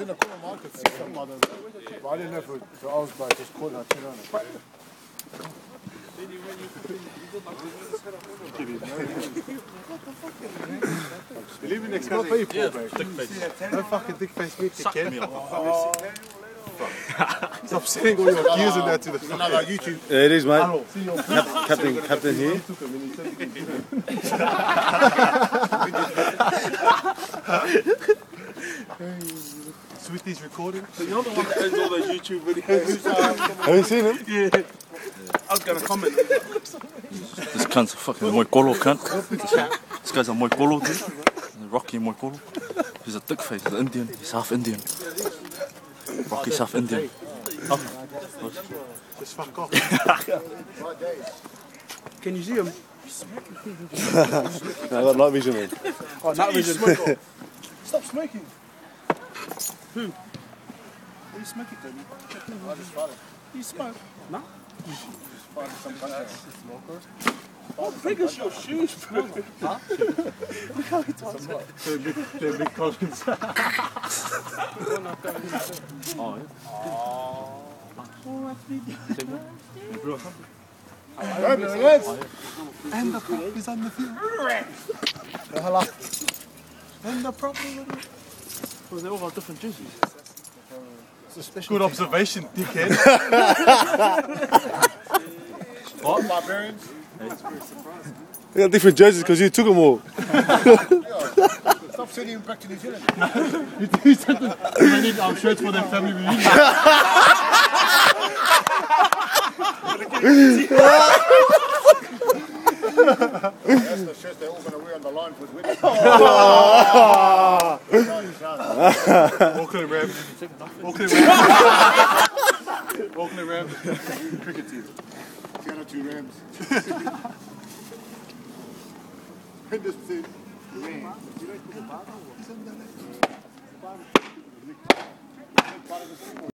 was in the corner, I could see some others. But I didn't know if, it, if I was like just calling out, you know. Believe in next month, pay for it. No fucking dick face me, kid. Stop saying all your views and that to the Another YouTube. Yeah, it is, mate. Hello, see your Cap- Captain, Captain here. Sweetie's recording. So You're the one that owns all those YouTube videos. Have you seen him? yeah. I was gonna comment. This cunt's a fucking Moikolo cunt. This guy's a Moikolo dude. Rocky Moikolo. He's a thick face, he's Indian. He's half Indian. Rocky's half Indian. Just fuck off. Can you see him? I got night vision, man. Oh, not vision. Stop smoking. Who? Are you smoking, Tony? I just farted. You smoke? No. Farted some country. Smoker. What big is your shoes, bro? Huh? Look how he talks. They're big, they're big colors. Oh, yeah. Oh. Oh, that's me. Bro. And the prop is on the field. Hello. And the prop is on the Well, they all have different jerseys. Good observation, dickhead. what? Barbarians? They got different jerseys because you took them all. Stop sending him back to New Zealand. He said that they need our shirts for their family reunion. That's the shirt they're all going to wear on the line for his wedding. Auckland Rams. Auckland Rams. Auckland Rams. Cricket team. Piano two Rams. Henderson. Rams.